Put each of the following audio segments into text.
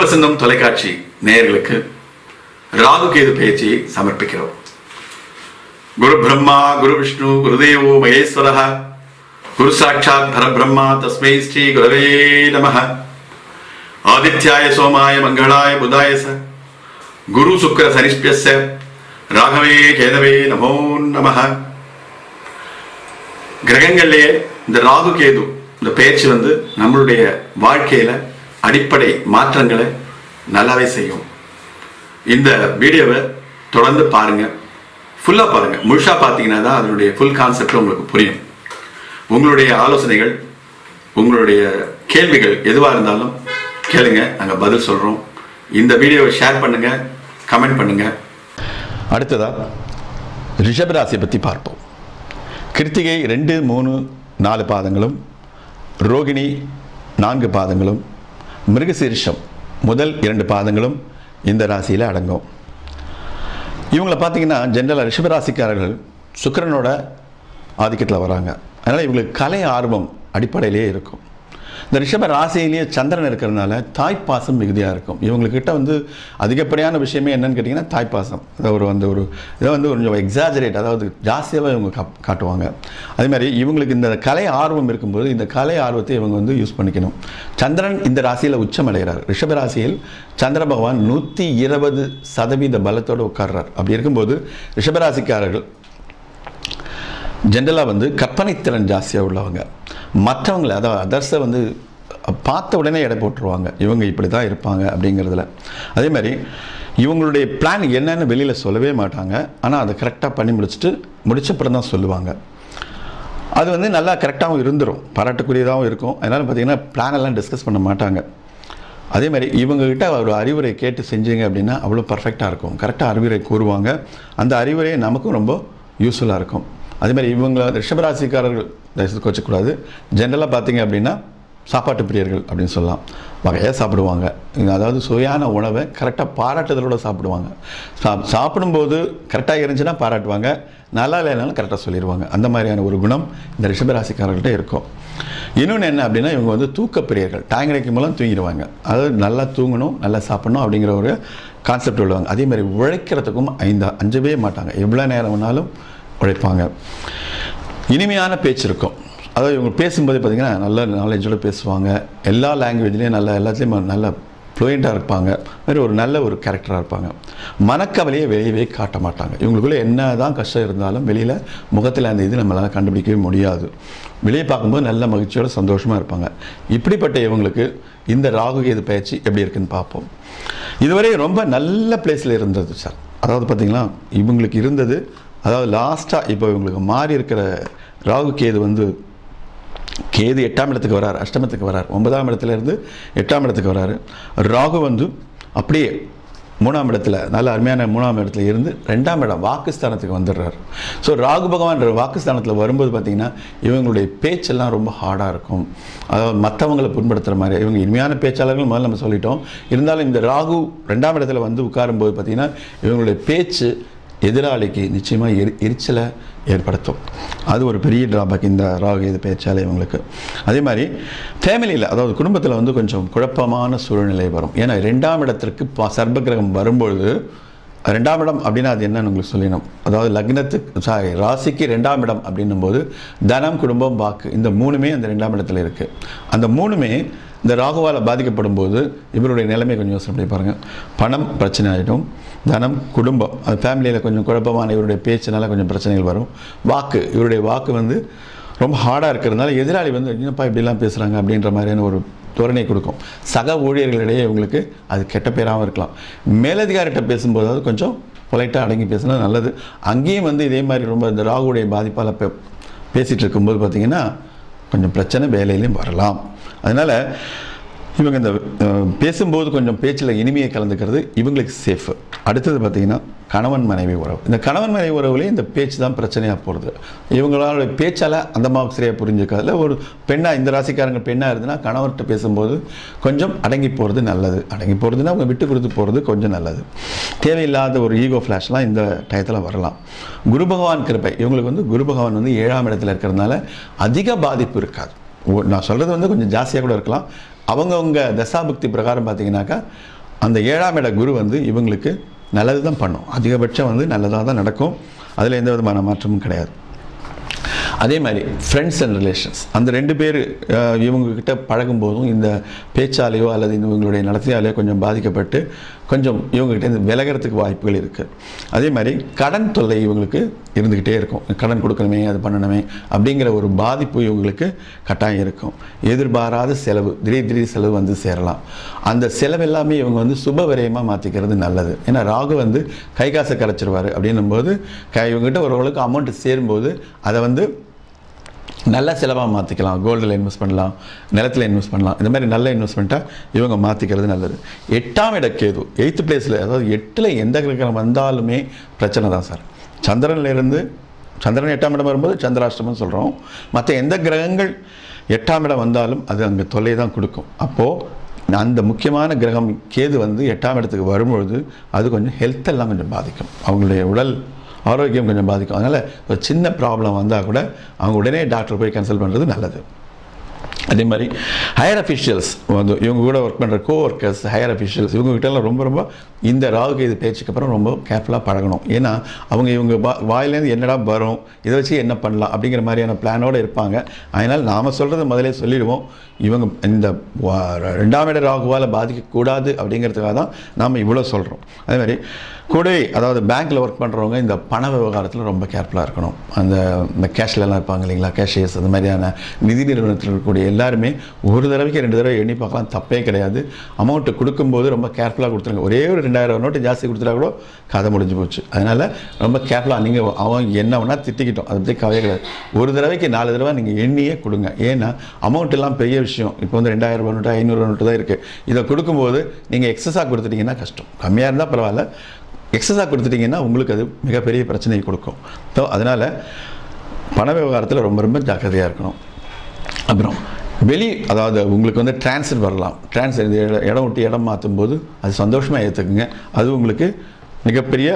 புது வசந்தம் தொலைக்காட்சி நேயர்களுக்கு ராகு கேது பேச்சியை சமர்ப்பிக்கிறோம். குரு பிரம்மா குரு விஷ்ணு குருதேவோ மகேஸ்வரः குரு சாட்சாத் பரபிரம்மா தஸ்மை ஸ்ரீ குரவே நம ஆதித்யாய சோமாய மங்களாய புதாய ச. குரு சுக்கர சனிஷ்பியஸ்ய. ராகவே கேதவே நமோ நம கிரகங்கள்லேயே இந்த ராகு கேது இந்த பேச்சு வந்து நம்மளுடைய வாழ்க்கையில அடிப்படை மாற்றங்களை நல்லாவே செய்யும். இந்த வீடியோவை தொடர்ந்து பாருங்க. ஃபுல்லாக பாருங்க. முழுசாக பார்த்தீங்கன்னா தான் அதனுடைய ஃபுல் கான்செப்ட் உங்களுக்கு புரியும். உங்களுடைய ஆலோசனைகள் உங்களுடைய கேள்விகள் எதுவாக இருந்தாலும் கேளுங்க. நாங்கள் பதில் சொல்கிறோம் இந்த வீடியோவை ஷேர் பண்ணுங்க கமெண்ட் பண்ணுங்க. அடுத்ததா ரிஷபராசியை பற்றி பார்ப்போம். கிருத்திகை ரெண்டு மூணு நாலு பாதங்களும் ரோகிணி நான்கு பாதங்களும் மிருகசீரிஷம். முதல் இரண்டு பாதங்களும் இந்த ராசியில் அடங்கும். இவங்கள பார்த்தீங்கன்னா ஜென்ரலாக ரிஷபராசிக்காரர்கள் சுக்கரனோட ஆதிக்கத்தில் வராங்க. அதனால் இவங்களுக்கு கலை ஆர்வம் அடிப்படையிலேயே இருக்கும். இந்த ரிஷப ராசியிலேயே சந்திரன் இருக்கிறதுனால தாய்ப்பாசம் மிகுதியாக இருக்கும். இவங்கக்கிட்ட வந்து அதிகப்படியான விஷயமே என்னன்னு கேட்டிங்கன்னா தாய்ப்பாசம். அதை ஒரு வந்து ஒரு இதை வந்து கொஞ்சம் எக்ஸாஜரேட் அதாவது ஜாஸ்தியாகவே இவங்க கா காட்டுவாங்க. அதே மாதிரி இவங்களுக்கு இந்த கலை ஆர்வம் இருக்கும்போது இந்த கலை ஆர்வத்தை இவங்க வந்து யூஸ் பண்ணிக்கணும். சந்திரன் இந்த ராசியில் உச்சமடைகிறார். ரிஷப ராசியில் சந்திர பகவான் நூற்றி இருபது சதவீத பலத்தோடு உட்கார்றார். அப்படி இருக்கும்போது ரிஷபராசிக்காரர்கள் ஜென்ரலாக வந்து கற்பனைத்திறன் ஜாஸ்தியாக உள்ளவங்க. மற்றவங்களை அதாவது அதர்ஸை வந்து பார்த்த உடனே எடை போட்டுருவாங்க. இவங்க இப்படி தான் இருப்பாங்க அப்படிங்கிறதுல. அதே மாதிரி இவங்களுடைய பிளான் என்னன்னு வெளியில் சொல்லவே மாட்டாங்க. ஆனால் அதை கரெக்டாக பண்ணி முடிச்சுட்டு முடிச்சப்புறம் தான் சொல்லுவாங்க. அது வந்து நல்லா கரெக்டாகவும் இருந்துடும் பாராட்டுக்குரியதாகவும் இருக்கும். அதனால் பார்த்தீங்கன்னா பிளான் எல்லாம் டிஸ்கஸ் பண்ண மாட்டாங்க. அதே மாதிரி இவங்ககிட்ட ஒரு அறிவுரை கேட்டு செஞ்சீங்க அப்படின்னா அவ்வளோ பர்ஃபெக்டாக இருக்கும். கரெக்டாக அறிவுரை கூறுவாங்க. அந்த அறிவுரை நமக்கும் ரொம்ப யூஸ்ஃபுல்லாக இருக்கும். அதே மாதிரி இவங்க ரிஷபராசிக்காரர்கள் தயவுசெய்து கோச்சக்கூடாது ஜென்ரலாக பார்த்தீங்க அப்படின்னா சாப்பாட்டு பிரியர்கள் அப்படின்னு சொல்லலாம். வகையாக சாப்பிடுவாங்க. அதாவது சுவையான உணவை கரெக்டாக பாராட்டுதலோடு சாப்பிடுவாங்க. சா சாப்பிடும்போது கரெக்டாக இருந்துச்சுன்னா பாராட்டுவாங்க. நல்லா இல்லைனாலும் கரெக்டாக சொல்லிடுவாங்க அந்த மாதிரியான ஒரு குணம் இந்த ரிஷபராசிக்காரர்கள்ட்ட இருக்கும். இன்னொன்று என்ன அப்படின்னா இவங்க வந்து தூக்கப்பிரியர்கள் பிரியர்கள். டாங்கரைக்கு மூலம் தூங்கிடுவாங்க. அதாவது நல்லா தூங்கணும் நல்லா சாப்பிடணும் அப்படிங்கிற ஒரு கான்செப்ட் உள்ளவங்க. அதே மாதிரி உழைக்கிறதுக்கும் ஐந்தா அஞ்சவே மாட்டாங்க. எவ்வளோ நேரம் வேணாலும் உழைப்பாங்க. இனிமையான பேச்சு இருக்கும். அதாவது இவங்க பேசும்போது பார்த்திங்கன்னா நல்ல நாலேஜோடு பேசுவாங்க. எல்லா லாங்குவேஜ்லேயும் நல்ல எல்லாத்துலேயும் நல்ல ஃப்ளூயண்ட்டாக இருப்பாங்க. மாதிரி ஒரு நல்ல ஒரு கேரக்டராக இருப்பாங்க. மனக்கவலையை வெளியவே காட்ட மாட்டாங்க. இவங்களுக்குள்ளே என்ன தான் கஷ்டம் இருந்தாலும் வெளியில் முகத்தில் அந்த இது நம்மளால் கண்டுபிடிக்கவே முடியாது. வெளியே பார்க்கும்போது நல்ல மகிழ்ச்சியோட சந்தோஷமாக இருப்பாங்க. இப்படிப்பட்ட இவங்களுக்கு இந்த ராகு கேது பயிற்சி எப்படி இருக்குன்னு பார்ப்போம். இதுவரை ரொம்ப நல்ல பிளேஸில் இருந்தது சார் அதாவது பார்த்திங்கன்னா இவங்களுக்கு இருந்தது அதாவது லாஸ்ட்டாக இப்போ இவங்களுக்கு மாறி இருக்கிற ராகு கேது வந்து கேது எட்டாம் இடத்துக்கு வரார் அஷ்டமத்துக்கு வரார். ஒன்பதாம் இடத்துல இருந்து எட்டாம் இடத்துக்கு வராரு. ராகு வந்து அப்படியே மூணாம் இடத்துல நல்ல அருமையான மூணாம் இடத்துல இருந்து ரெண்டாம் இடம் வாக்குஸ்தானத்துக்கு வந்துடுறாரு. ஸோ ராகு பகவான் வாக்குஸ்தானத்தில் வரும்போது பார்த்திங்கன்னா இவங்களுடைய பேச்செல்லாம் ரொம்ப ஹார்டாக இருக்கும். அதாவது மற்றவங்களை புண்படுத்துகிற மாதிரி இவங்க இனிமையான பேச்சாளர்கள் முதல்ல நம்ம சொல்லிட்டோம். இருந்தாலும் இந்த ராகு ரெண்டாம் இடத்துல வந்து உட்காரும்போது பார்த்திங்கன்னா இவங்களுடைய பேச்சு எதிராளிக்கு நிச்சயமாக எரி எரிச்சலை ஏற்படுத்தும். அது ஒரு பெரிய ட்ராபேக் இந்த ராகு இது பேச்சாலே இவங்களுக்கு. அதே மாதிரி ஃபேமிலியில் அதாவது குடும்பத்தில் வந்து கொஞ்சம் குழப்பமான சூழ்நிலை வரும். ஏன்னா ரெண்டாம் இடத்திற்கு ப சர்ப கிரகம் வரும்பொழுது ரெண்டாம் இடம் அப்படின்னா அது என்னன்னு உங்களுக்கு சொல்லணும். அதாவது லக்னத்துக்கு சாரி ராசிக்கு ரெண்டாம் இடம் அப்படின்னும் போது தனம் குடும்பம் வாக்கு இந்த மூணுமே அந்த ரெண்டாம் இடத்துல இருக்குது அந்த மூணுமே இந்த ராகுவால் பாதிக்கப்படும் போது இவருடைய நிலைமை கொஞ்சம் யோசனை பண்ணி பாருங்கள் பணம் பிரச்சனை ஆகிடும் தனம் குடும்பம் அது ஃபேமிலியில் கொஞ்சம் குழப்பமான இவருடைய பேச்சுனால கொஞ்சம் பிரச்சனைகள் வரும். வாக்கு இவருடைய வாக்கு வந்து ரொம்ப ஹார்டாக இருக்கிறதுனால எதிராளி வந்து என்னப்பா இப்படிலாம் பேசுகிறாங்க அப்படின்ற மாதிரியான ஒரு தோரணை கொடுக்கும். சக ஊழியர்களிடையே இவங்களுக்கு அது கெட்ட பேராகவும் இருக்கலாம். மேலதிகாரிகிட்ட பேசும்போதாவது கொஞ்சம் பொலைட்டாக அடங்கி பேசினா நல்லது. அங்கேயும் வந்து இதே மாதிரி ரொம்ப இந்த ராகுடைய பாதிப்பால் பே பேசிகிட்டு இருக்கும்போது பார்த்திங்கன்னா கொஞ்சம் பிரச்சனை வேலையிலையும் வரலாம். அதனால் இவங்க இந்த பேசும்போது கொஞ்சம் பேச்சில் இனிமையை கலந்துக்கிறது இவங்களுக்கு சேஃபு அடுத்தது பார்த்திங்கன்னா கணவன் மனைவி உறவு. இந்த கணவன் மனைவி உறவுலேயே இந்த பேச்சு தான் பிரச்சனையாக போகிறது இவங்களோட பேச்சால் அந்த அம்மாவுக்கு சரியாக புரிஞ்சுக்காதுல. ஒரு பெண்ணாக இந்த ராசிக்காரங்க பெண்ணாக இருந்துன்னா கணவர்கிட்ட பேசும்போது கொஞ்சம் அடங்கி போகிறது நல்லது. அடங்கி போகிறதுனா அவங்க விட்டு கொடுத்து போகிறது கொஞ்சம் நல்லது. தேவையில்லாத ஒரு ஈகோ ஃப்ளாஷ்லாம் இந்த டயத்தில் வரலாம். குரு பகவான் கிருப்பை இவங்களுக்கு வந்து குரு பகவான் வந்து ஏழாம் இடத்துல இருக்கிறதுனால அதிக பாதிப்பு இருக்காது. நான் சொல்கிறது வந்து கொஞ்சம் ஜாஸ்தியாக கூட இருக்கலாம். அவங்கவுங்க தசாபக்தி பிரகாரம் பார்த்தீங்கன்னாக்கா அந்த ஏழாம் இட குரு வந்து இவங்களுக்கு நல்லது தான் பண்ணும். அதிகபட்சம் வந்து நல்லதாக தான் நடக்கும். அதில் எந்த விதமான மாற்றமும் கிடையாது. அதே மாதிரி ஃப்ரெண்ட்ஸ் அண்ட் ரிலேஷன்ஸ் அந்த ரெண்டு பேர் இவங்கக்கிட்ட பழகும்போதும் இந்த பேச்சாலேயோ அல்லது இந்த இவங்களுடைய நடத்தையாலேயோ கொஞ்சம் பாதிக்கப்பட்டு கொஞ்சம் இவங்ககிட்ட விலகிறதுக்கு வாய்ப்புகள் இருக்குது அதே மாதிரி கடன் தொல்லை இவங்களுக்கு இருந்துக்கிட்டே இருக்கும். கடன் கொடுக்கணுமே அது பண்ணணுமே அப்படிங்கிற ஒரு பாதிப்பு இவங்களுக்கு கட்டாயம் இருக்கும். எதிர்பாராத செலவு திடீர் திடீர் செலவு வந்து சேரலாம். அந்த செலவு எல்லாமே இவங்க வந்து சுப விரயமாக மாற்றிக்கிறது நல்லது. ஏன்னா ராகு வந்து கை காசை கரைச்சிருவார் அப்படின்னும்போது க இவங்ககிட்ட ஓரளவுக்கு அமௌண்ட் சேரும்போது அதை வந்து நல்ல செலவாக மாற்றிக்கலாம் கோல்டில் இன்வெஸ்ட் பண்ணலாம். நிலத்தில் இன்வெஸ்ட் பண்ணலாம். இந்த மாதிரி நல்ல இன்வெஸ்ட்மெண்ட்டாக இவங்க மாற்றிக்கிறது நல்லது. எட்டாம் இட கேது. எயித்து பிளேஸில் அதாவது எட்டில் எந்த கிரகம் வந்தாலுமே பிரச்சனை தான் சார். சந்திரன்லேருந்து சந்திரன் எட்டாம் இடம் வரும்போது சந்திராஷ்டமம் சொல்கிறோம் மற்ற எந்த கிரகங்கள் எட்டாம் இடம் வந்தாலும் அது அங்கே தொல்லை தான் கொடுக்கும். அப்போது அந்த முக்கியமான கிரகம் கேது வந்து எட்டாம் இடத்துக்கு வரும்பொழுது அது கொஞ்சம் ஹெல்த்தெல்லாம் கொஞ்சம் பாதிக்கும். அவங்களுடைய உடல் ஆரோக்கியம் கொஞ்சம் பாதிக்கும். அதனால் ஒரு சின்ன ப்ராப்ளம் வந்தால் கூட அவங்க உடனே டாக்டர் போய் கன்சல்ட் பண்ணுறது நல்லது. அதே மாதிரி ஹையர் அஃபிஷியல்ஸ் வந்து இவங்க கூட ஒர்க் பண்ணுற கோ ஒர்க்கர்ஸ் ஹையர் அஃபிஷியல்ஸ் இவங்ககிட்டலாம் ரொம்ப ரொம்ப இந்த ராகு இது பேச்சுக்கு அப்புறம் ரொம்ப கேர்ஃபுல்லாக பழகணும். ஏன்னா அவங்க இவங்க வா வாயிலேருந்து என்னடா வரும் இதை வச்சு என்ன பண்ணலாம் அப்படிங்கிற மாதிரியான பிளானோடு இருப்பாங்க. அதனால் நாம் சொல்கிறத முதலே சொல்லிடுவோம். இவங்க இந்த ரெண்டாம் இட ராகுவால் பாதிக்கக்கூடாது அப்படிங்கிறதுக்காக தான் நாம் இவ்வளோ சொல்கிறோம் அதே மாதிரி கூடவே அதாவது பேங்க்கில் ஒர்க் பண்ணுறவங்க இந்த பண விவகாரத்தில் ரொம்ப கேர்ஃபுல்லாக இருக்கணும். அந்த இந்த கேஷ்லலாம் இருப்பாங்க இல்லைங்களா? கேஷியர்ஸ் அந்த மாதிரியான நிதி நிறுவனத்தில் இருக்கக்கூடிய எல்லாருமே ஒரு தடவைக்கு ரெண்டு தடவை எண்ணி பார்க்கலாம். தப்பே கிடையாது. அமௌண்ட்டு கொடுக்கும்போது ரொம்ப கேர்ஃபுல்லாக கொடுத்துருங்க. ஒரே ஒரு ரெண்டாயிரம் நோட்டு ஜாஸ்தி கொடுத்துட்டா கூட கதை முடிஞ்சு போச்சு. அதனால் ரொம்ப கேர்ஃபுல்லாக நீங்கள் அவன் என்ன வேணால் திட்டிக்கிட்டோம். அதை பற்றி கவலையே கிடையாது. ஒரு தடவைக்கு நாலு தடவை நீங்கள் எண்ணியே கொடுங்க. ஏன்னா அமௌண்ட் எல்லாம் பெரிய விஷயம். இப்போ வந்து ரெண்டாயிரம் ரூபா நோட்டு ஐநூறு நோட்டு தான் இருக்குது இதை கொடுக்கும்போது நீங்கள் எக்ஸஸாக கொடுத்துட்டீங்கன்னா கஷ்டம். கம்மியாக இருந்தால் பரவாயில்ல. எக்ஸஸாக கொடுத்துட்டிங்கன்னா உங்களுக்கு அது மிகப்பெரிய பிரச்சனையை கொடுக்கும். ஸோ அதனால் பண விவகாரத்தில் ரொம்ப ரொம்ப ஜாக்கிரதையாக இருக்கணும். அப்புறம் வெளி அதாவது உங்களுக்கு வந்து ட்ரான்ஸ்ஃபர் வரலாம். ட்ரான்ஸ்ஃபர் இந்த இடம் விட்டு இடம் மாற்றும் போது அது சந்தோஷமாக ஏற்றுக்குங்க அது உங்களுக்கு மிகப்பெரிய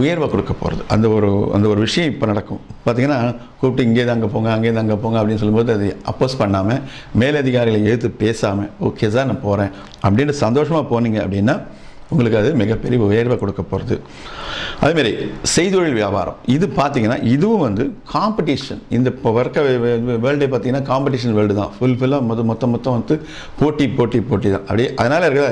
உயர்வை கொடுக்க போகிறது அந்த ஒரு அந்த ஒரு விஷயம் இப்போ நடக்கும். பார்த்திங்கன்னா கூப்பிட்டு இங்கே அங்கே போங்க அங்கே அங்கே போங்க அப்படின்னு சொல்லும்போது அதை அப்போஸ் பண்ணாமல் மேலதிகாரிகளை எதிர்த்து பேசாமல் ஓகே சார் நான் போகிறேன் அப்படின்னு சந்தோஷமாக போனீங்க அப்படின்னா உங்களுக்கு அது மிகப்பெரிய உயர்வை கொடுக்க போகிறது அதேமாரி செய்தொழில் வியாபாரம். இது பார்த்தீங்கன்னா இதுவும் வந்து காம்படிஷன் இந்த இப்போ வர்க்க வேர்ல்டே பார்த்தீங்கன்னா காம்படிஷன் வேர்ல்டு தான். ஃபுல்ஃபில்லாக மொத்த மொத்தம் மொத்தம் வந்து போட்டி போட்டி போட்டி தான். அப்படியே அதனால் இருக்கிற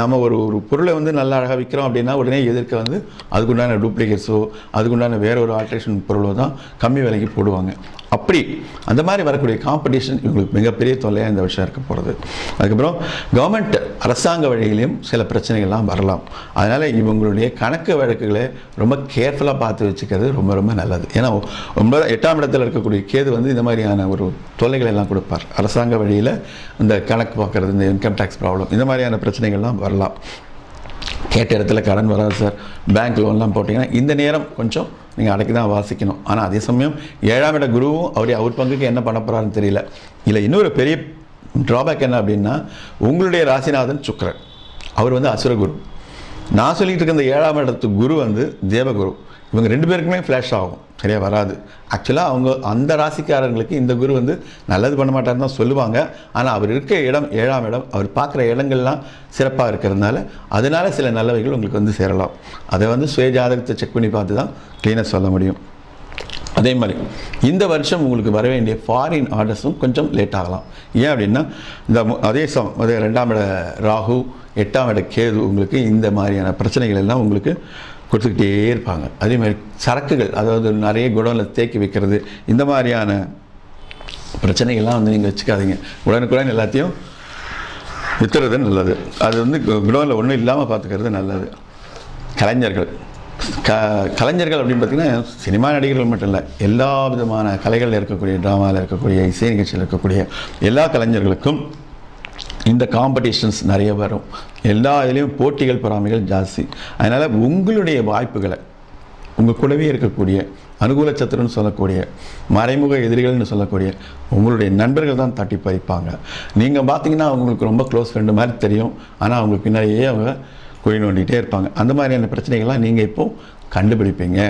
நம்ம ஒரு ஒரு பொருளை வந்து நல்லா அழகாக விற்கிறோம் அப்படின்னா உடனே எதிர்க்க வந்து அதுக்குண்டான டூப்ளிகேட்ஸோ அதுக்குண்டான வேற ஒரு ஆல்ட்ரேஷன் பொருளோ தான் கம்மி விலைக்கு போடுவாங்க. அப்படி அந்த மாதிரி வரக்கூடிய காம்படிஷன் இவங்களுக்கு மிகப்பெரிய தொல்லையாக இந்த விஷயம் இருக்க போகிறது அதுக்கப்புறம் கவர்மெண்ட் அரசாங்க வழியிலையும் சில பிரச்சனைகள்லாம் வரலாம். அதனால் இவங்களுடைய கணக்கு வழக்குகளை ரொம்ப கேர்ஃபுல்லாக பார்த்து வச்சுக்கிறது ரொம்ப ரொம்ப நல்லது. ஏன்னா ரொம்ப எட்டாம் இடத்தில் இருக்கக்கூடிய கேது வந்து இந்த மாதிரியான ஒரு தொல்லைகளை எல்லாம் கொடுப்பார். அரசாங்க வழியில் இந்த கணக்கு பார்க்குறது இந்த இன்கம் டேக்ஸ் ப்ராப்ளம் இந்த மாதிரியான பிரச்சனைகள்லாம் வரலாம். கேட்ட இடத்துல கடன் வராது சார் பேங்க் லோன்லாம் போட்டிங்கன்னா இந்த நேரம் கொஞ்சம் நீங்கள் அடக்கி தான் வாசிக்கணும். ஆனால் அதே சமயம் ஏழாம் இட குருவும் அவருடைய அவர் பங்குக்கு என்ன பண்ண போகிறாருன்னு தெரியல. இல்லை இன்னொரு பெரிய ட்ராபேக் என்ன அப்படின்னா உங்களுடைய ராசிநாதன் சுக்கரன். அவர் வந்து அசுரகுரு. நான் சொல்லிகிட்டு இருக்க இந்த ஏழாம் இடத்து குரு வந்து தேவகுரு. இவங்க ரெண்டு பேருக்குமே ஃப்ளாஷ் ஆகும். சரியாக வராது. ஆக்சுவலாக அவங்க அந்த ராசிக்காரங்களுக்கு இந்த குரு வந்து நல்லது பண்ண மாட்டாருன்னு தான் சொல்லுவாங்க. ஆனால் அவர் இருக்க இடம் ஏழாம் இடம் அவர் பார்க்குற இடங்கள்லாம் சிறப்பாக இருக்கிறதுனால அதனால் சில நல்லவைகள் உங்களுக்கு வந்து சேரலாம். அதை வந்து சுய ஜாதகத்தை செக் பண்ணி பார்த்து தான் க்ளீனாக சொல்ல முடியும். அதே மாதிரி இந்த வருஷம் உங்களுக்கு வர வேண்டிய ஃபாரின் ஆர்டர்ஸும் கொஞ்சம் லேட் ஆகலாம். ஏன் அப்படின்னா இந்த அதே சம் அதே ரெண்டாம் இட ராகு எட்டாம் இட கேது உங்களுக்கு இந்த மாதிரியான பிரச்சனைகள் எல்லாம் உங்களுக்கு கொடுத்துக்கிட்டே இருப்பாங்க. அதே மாதிரி சரக்குகள் அதாவது நிறைய குடோனில் தேக்கி வைக்கிறது இந்த மாதிரியான பிரச்சனைகள்லாம் வந்து நீங்கள் வச்சுக்காதீங்க. உடனுக்குடன் எல்லாத்தையும் வித்துறது நல்லது. அது வந்து குடோனில் ஒன்றும் இல்லாமல் பார்த்துக்கிறது நல்லது. கலைஞர்கள். க கலைஞர்கள் அப்படின்னு பார்த்தீங்கன்னா சினிமா நடிகர்கள் மட்டும் இல்லை எல்லா விதமான கலைகளில் இருக்கக்கூடிய ட்ராமாவில் இருக்கக்கூடிய இசை நிகழ்ச்சியில் இருக்கக்கூடிய எல்லா கலைஞர்களுக்கும் இந்த காம்படிஷன்ஸ் நிறைய வரும். எல்லா இதுலேயும் போட்டிகள் பொறாமைகள் ஜாஸ்தி. அதனால் உங்களுடைய வாய்ப்புகளை உங்கள் கூடவே இருக்கக்கூடிய அனுகூல சத்துருன்னு சொல்லக்கூடிய மறைமுக எதிரிகள்னு சொல்லக்கூடிய உங்களுடைய நண்பர்கள் தான் தட்டி பறிப்பாங்க. நீங்கள் பார்த்தீங்கன்னா அவங்களுக்கு ரொம்ப க்ளோஸ் ஃப்ரெண்டு மாதிரி தெரியும். ஆனால் அவங்களுக்கு பின்னாடியே அவங்க குழி நோண்டிகிட்டே இருப்பாங்க. அந்த மாதிரியான பிரச்சனைகள்லாம் நீங்கள் இப்போ கண்டுபிடிப்பீங்க.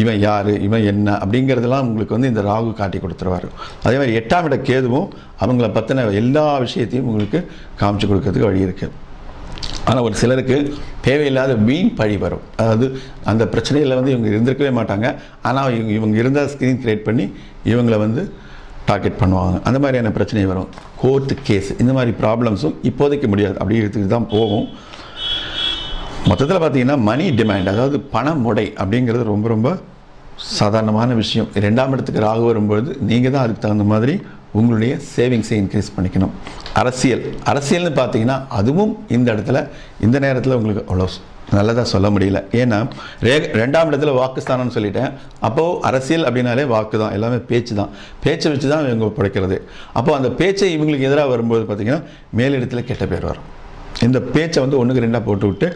இவன் யார் இவன் என்ன அப்படிங்கிறதெல்லாம் உங்களுக்கு வந்து இந்த ராகு காட்டி கொடுத்துருவாரு. அதே மாதிரி எட்டாம் இட கேதுவும் அவங்கள பற்றின எல்லா விஷயத்தையும் உங்களுக்கு காமிச்சு கொடுக்கறதுக்கு வழி இருக்குது ஆனால் ஒரு சிலருக்கு தேவையில்லாத வீண் பழி வரும். அதாவது அந்த பிரச்சனையில் வந்து இவங்க இருந்திருக்கவே மாட்டாங்க. ஆனால் இவங்க இவங்க இருந்தால் ஸ்க்ரீன் கிரியேட் பண்ணி இவங்களை வந்து டார்கெட் பண்ணுவாங்க. அந்த மாதிரியான பிரச்சனை வரும். கோர்ட்டு கேஸ் இந்த மாதிரி ப்ராப்ளம்ஸும் இப்போதைக்கு முடியாது. அப்படிங்கிறதுக்கு தான் போகும். மொத்தத்தில் பார்த்தீங்கன்னா மணி டிமாண்ட் அதாவது பண முடை அப்படிங்கிறது ரொம்ப ரொம்ப சாதாரணமான விஷயம். ரெண்டாம் இடத்துக்கு ராகு வரும்பொழுது நீங்கள் தான் அதுக்கு தகுந்த மாதிரி உங்களுடைய சேவிங்ஸை இன்க்ரீஸ் பண்ணிக்கணும். அரசியல். அரசியல்னு பார்த்தீங்கன்னா அதுவும் இந்த இடத்துல இந்த நேரத்தில் உங்களுக்கு அவ்வளோ நல்லதாக சொல்ல முடியல. ஏன்னா ரே ரெண்டாம் இடத்துல வாக்குஸ்தானம்னு சொல்லிட்டேன். அப்போது அரசியல் அப்படின்னாலே வாக்கு தான். எல்லாமே பேச்சு தான். பேச்சை வச்சு தான் இவங்க பிழைக்கிறது அப்போது அந்த பேச்சை இவங்களுக்கு எதிராக வரும்போது பார்த்திங்கன்னா மேலிடத்தில் கெட்ட பேர் வரும். இந்த பேச்சை வந்து ஒன்றுக்கு ரெண்டாக போட்டு விட்டு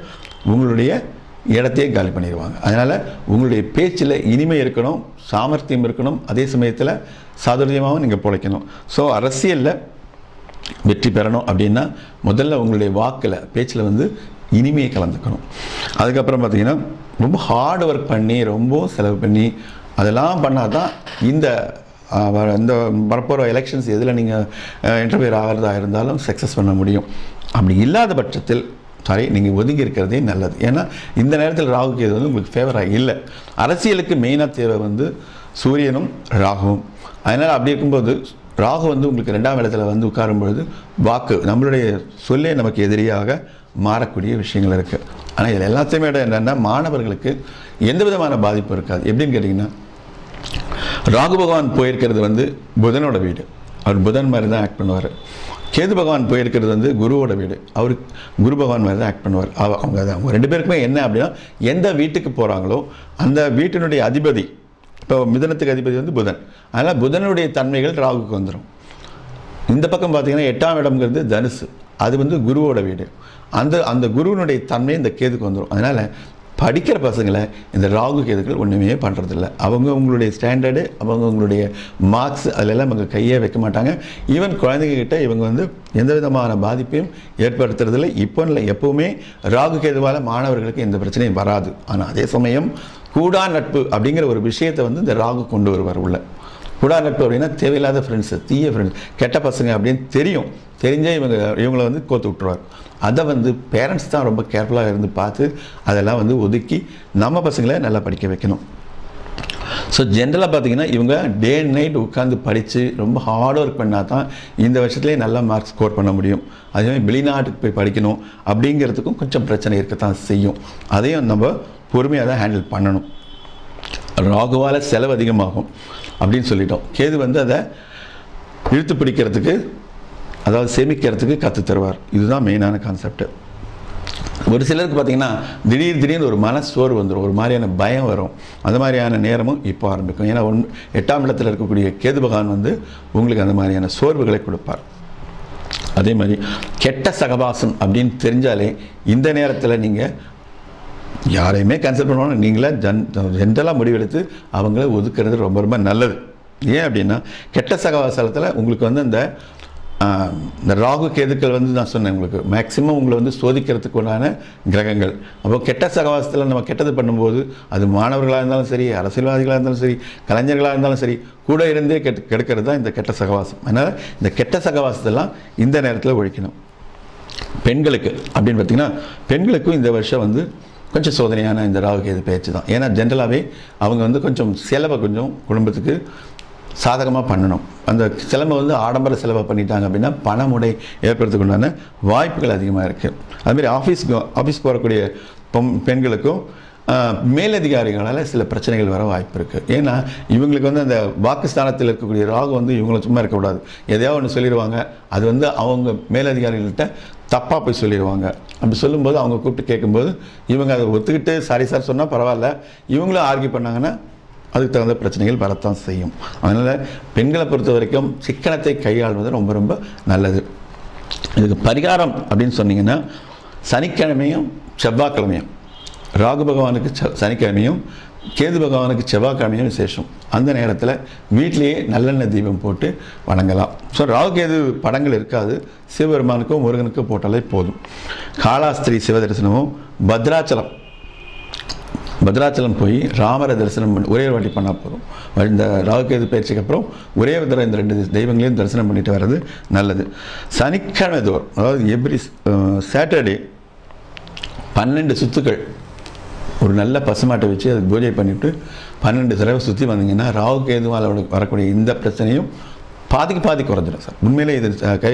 உங்களுடைய இடத்தையே காலி பண்ணிடுவாங்க. அதனால் உங்களுடைய பேச்சில் இனிமை இருக்கணும் சாமர்த்தியம் இருக்கணும். அதே சமயத்தில் சாதுரியமாகவும் நீங்கள் பிழைக்கணும். ஸோ அரசியலில் வெற்றி பெறணும் அப்படின்னா முதல்ல உங்களுடைய வாக்கில் பேச்சில் வந்து இனிமையை கலந்துக்கணும். அதுக்கப்புறம் பார்த்திங்கன்னா ரொம்ப ஹார்ட் ஒர்க் பண்ணி ரொம்ப செலவு பண்ணி அதெல்லாம் பண்ணால் தான் இந்த வர- இந்த வரப்போகிற எலெக்ஷன்ஸ் எதில் நீங்கள் இன்டர்வியூர் ஆகிறதா இருந்தாலும் சக்ஸஸ் பண்ண முடியும். அப்படி இல்லாத பட்சத்தில் சாரி நீங்கள் ஒதுங்கி இருக்கிறதே நல்லது. ஏன்னா இந்த நேரத்தில் ராகு கேது வந்து உங்களுக்கு ஃபேவராக இல்லை. அரசியலுக்கு மெயினாக தேவை வந்து சூரியனும் ராகுவும். அதனால் அப்படி இருக்கும்போது ராகு வந்து உங்களுக்கு ரெண்டாம் இடத்துல வந்து உட்காரும் பொழுது வாக்கு நம்மளுடைய சொல்லே நமக்கு எதிரியாக மாறக்கூடிய விஷயங்கள் இருக்குது ஆனால் இதில் எல்லாத்தையுமே விட என்னென்னா மாணவர்களுக்கு எந்த விதமான பாதிப்பும் இருக்காது. எப்படின்னு கேட்டிங்கன்னா ராகு பகவான் போயிருக்கிறது வந்து புதனோட வீடு. அவர் புதன் மாதிரி தான் ஆக்ட் பண்ணுவார். கேது பகவான் போயிருக்கிறது வந்து குருவோட வீடு. அவர் குரு பகவான் மாதிரி தான் ஆக்ட் பண்ணுவார். அவ- அவங்க அது- அவங்க ரெண்டு பேருக்குமே என்ன அப்படின்னா எந்த வீட்டுக்கு போகிறாங்களோ அந்த வீட்டினுடைய அதிபதி இப்போ மிதனத்துக்கு அதிபதி வந்து புதன். அதனால் புதனுடைய தன்மைகள் ராகுக்கு வந்துடும் இந்த பக்கம் பார்த்திங்கன்னா எட்டாம் இடம்ங்கிறது தனுசு. அது வந்து குருவோட வீடு. அந்த அந்த குருவினுடைய தன்மை இந்த கேதுக்கு வந்துடும் அதனால் படிக்கிற பசங்களை இந்த ராகு கேதுக்கள் ஒன்றுமே பண்ணுறதில்ல அவங்க அவங்களுடைய ஸ்டாண்டர்டு அவங்க அவங்களுடைய மார்க்ஸ் அதிலெல்லாம் அவங்க கையே வைக்க மாட்டாங்க. ஈவன் குழந்தைங்கக்கிட்ட இவங்க வந்து எந்த விதமான பாதிப்பையும் ஏற்படுத்துறதில்ல. இப்போ இல்லை எப்போவுமே ராகு கேதுவால் மாணவர்களுக்கு எந்த பிரச்சனையும் வராது. ஆனால் அதே சமயம் கூடா நட்பு அப்படிங்கிற ஒரு விஷயத்தை வந்து இந்த ராகு கொண்டு வருவார் உள்ள. கூடா நட்பு அப்படின்னா தேவையில்லாத ஃப்ரெண்ட்ஸு தீய ஃப்ரெண்ட்ஸ் கெட்ட பசங்க அப்படின்னு தெரியும். தெரிஞ்சே இவங்க இவங்களை வந்து கோத்து விட்டுருவார். அதை வந்து பேரண்ட்ஸ் தான் ரொம்ப கேர்ஃபுல்லாக இருந்து பார்த்து அதெல்லாம் வந்து ஒதுக்கி நம்ம பசங்களை நல்லா படிக்க வைக்கணும். ஸோ ஜென்ரலாக பார்த்தீங்கன்னா இவங்க டே அண்ட் நைட் உட்காந்து படித்து ரொம்ப ஹார்ட் ஒர்க் பண்ணால் தான் இந்த வருஷத்துலேயே நல்லா மார்க் ஸ்கோர் பண்ண முடியும். அதே மாதிரி வெளிநாட்டுக்கு போய் படிக்கணும் அப்படிங்கிறதுக்கும் கொஞ்சம் பிரச்சனை இருக்கத்தான் செய்யும். அதையும் நம்ம பொறுமையாக தான் ஹேண்டில் பண்ணணும். ராகுவால் செலவு அதிகமாகும் அப்படின்னு சொல்லிட்டோம். கேது வந்து அதை இழுத்து பிடிக்கிறதுக்கு அதாவது சேமிக்கிறதுக்கு கற்று தருவார். இதுதான் மெயினான கான்செப்ட் ஒரு சிலருக்கு பார்த்தீங்கன்னா திடீர் திடீர்னு ஒரு மன சோர்வு வந்துடும் ஒரு மாதிரியான பயம் வரும். அந்த மாதிரியான நேரமும் இப்போ ஆரம்பிக்கும். ஏன்னா ஒன் எட்டாம் இடத்தில் இருக்கக்கூடிய கேது பகவான் வந்து உங்களுக்கு அந்த மாதிரியான சோர்வுகளை கொடுப்பார். அதே மாதிரி கெட்ட சகவாசம் அப்படின்னு தெரிஞ்சாலே இந்த நேரத்தில் நீங்கள் யாரையுமே கேன்சல் பண்ணுவாங்க நீங்களே ஜன் ஜென்ரலாக முடிவெடுத்து அவங்கள ஒதுக்குறது ரொம்ப ரொம்ப நல்லது. ஏன் அப்படின்னா கெட்ட சகவாசலத்தில் உங்களுக்கு வந்து அந்த இந்த ராகு கேதுக்கள் வந்து நான் சொன்னேன் உங்களுக்கு. மேக்சிமம் உங்களை வந்து சோதிக்கிறதுக்கு உண்டான கிரகங்கள். அப்போ கெட்ட சகவாசத்தில் நம்ம கெட்டது பண்ணும்போது அது மாணவர்களாக இருந்தாலும் சரி அரசியல்வாதிகளாக இருந்தாலும் சரி கலைஞர்களாக இருந்தாலும் சரி கூட இருந்தே கெட் கெடுக்கிறது தான் இந்த கெட்ட சகவாசம். அதனால் இந்த கெட்ட சகவாசத்தெல்லாம் இந்த நேரத்தில் ஒழிக்கணும். பெண்களுக்கு அப்படின்னு பார்த்தீங்கன்னா பெண்களுக்கும் இந்த வருஷம் வந்து கொஞ்சம் சோதனையான இந்த ராகு கேது பேச்சு தான். ஏன்னா ஜென்ரலாகவே அவங்க வந்து கொஞ்சம் செலவை கொஞ்சம் குடும்பத்துக்கு சாதகமாக பண்ணணும். அந்த செலவை வந்து ஆடம்பர செலவை பண்ணிட்டாங்க அப்படின்னா பணமுடை ஏற்படுறதுக்கு உண்டான வாய்ப்புகள் அதிகமாக இருக்குது அதுமாரி ஆஃபீஸ்க்கு ஆஃபீஸ் போகக்கூடிய பொம் பெண்களுக்கும் மேலதிகாரிகளால் சில பிரச்சனைகள் வர வாய்ப்பு இருக்குது ஏன்னா இவங்களுக்கு வந்து அந்த வாக்குஸ்தானத்தில் இருக்கக்கூடிய ராகு வந்து இவங்களை சும்மா இருக்கக்கூடாது. எதையாவது ஒன்று சொல்லிடுவாங்க அது வந்து அவங்க மேலதிகாரிகள்கிட்ட தப்பாக போய் சொல்லிடுவாங்க அப்படி சொல்லும்போது அவங்க கூப்பிட்டு கேட்கும்போது இவங்க அதை ஒத்துக்கிட்டு சாரி சார் சொன்னால் பரவாயில்ல. இவங்களும் ஆர்கியூ பண்ணாங்கன்னா அதுக்கு தகுந்த பிரச்சனைகள் வரத்தான் செய்யும். அதனால் பெண்களை பொறுத்த வரைக்கும் சிக்கனத்தை கையாள்வது ரொம்ப ரொம்ப நல்லது. இதுக்கு பரிகாரம் அப்படின்னு சொன்னீங்கன்னா சனிக்கிழமையும் செவ்வாய்க்கிழமையும். ராகு பகவானுக்கு செ- சனிக்கிழமையும் கேது பகவானுக்கு செவ்வாய்க்கிழமையும் விசேஷம். அந்த நேரத்தில் வீட்டிலேயே நல்லெண்ணெய் தீபம் போட்டு வணங்கலாம். ஸோ ராகு கேது படங்கள் இருக்காது. சிவபெருமானுக்கும் முருகனுக்கும் போட்டாலே போதும். காளாஸ்திரி சிவ தரிசனமும் பத்ராச்சலம். பத்ராச்சலம் போய் ராமரை தரிசனம் பண்ணி ஒரே ஒரு வாட்டி பண்ணால் போதும். இந்த ராகுகேது பயிற்சிக்கு அப்புறம் ஒரே ஒரு தடவை இந்த ரெண்டு தெய்வங்களையும் தரிசனம் பண்ணிட்டு வர்றது நல்லது. சனிக்கிழமை தோறும் அதாவது எவ்ரி சாட்டர்டே பன்னெண்டு சுத்துக்கள். ஒரு நல்ல பசுமாட்டை வச்சு அதுக்கு பூஜை பண்ணிவிட்டு பன்னெண்டு தடவை சுற்றி வந்தீங்கன்னா ராகு கேதுவால் வரக்கூடிய இந்த பிரச்சனையும் பாதிக்கு பாதி குறைஞ்சிடும் சார். உண்மையிலே இது கை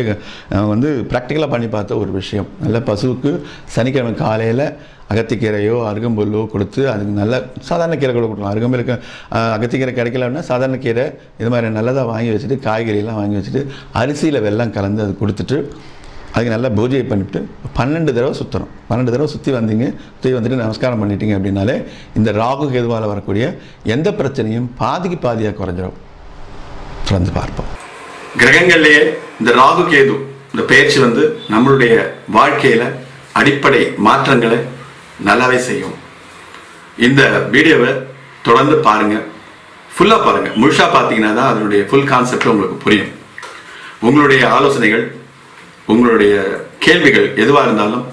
வந்து ப்ராக்டிக்கலாக பண்ணி பார்த்த ஒரு விஷயம். நல்ல பசுவுக்கு சனிக்கிழமை காலையில் அகத்திக்கீரையோ அருகம்புல்லோ கொடுத்து அதுக்கு நல்ல சாதாரண கீரை கூட கொடுக்கலாம். அருகம்புலுக்கு அஹ், அகத்திக்கீரை கிடைக்கலன்னா சாதாரண கீரை இது மாதிரி நல்லதாக வாங்கி வச்சுட்டு காய்கறியெல்லாம் வாங்கி வச்சுட்டு அரிசியில் வெல்லம் கலந்து அது கொடுத்துட்டு அதுக்கு நல்லா பூஜை பண்ணிவிட்டு பன்னெண்டு தடவை சுற்றணும் பன்னெண்டு தடவை சுற்றி வந்தீங்க சுற்றி வந்துட்டு நமஸ்காரம் பண்ணிட்டீங்க அப்படின்னாலே இந்த ராகு கேதுவால் வரக்கூடிய எந்த பிரச்சனையும் பாதிக்கு பாதியாக குறைஞ்சிடும் தொடர்ந்து பார்ப்போம். கிரகங்கள்லேயே இந்த ராகு கேது இந்த பயிற்சி வந்து நம்மளுடைய வாழ்க்கையில் அடிப்படை மாற்றங்களை நல்லாவே செய்யும். இந்த வீடியோவை தொடர்ந்து பாருங்க. ஃபுல்லாக பாருங்க. முழுசாக பார்த்தீங்கன்னா தான் அதனுடைய ஃபுல் கான்செப்ட் உங்களுக்கு புரியும். உங்களுடைய ஆலோசனைகள் உங்களுடைய கேள்விகள் எதுவாக இருந்தாலும்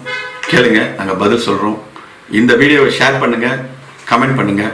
கேளுங்க. நாங்கள் பதில் சொல்கிறோம் இந்த வீடியோவை ஷேர் பண்ணுங்கள் கமெண்ட் பண்ணுங்கள்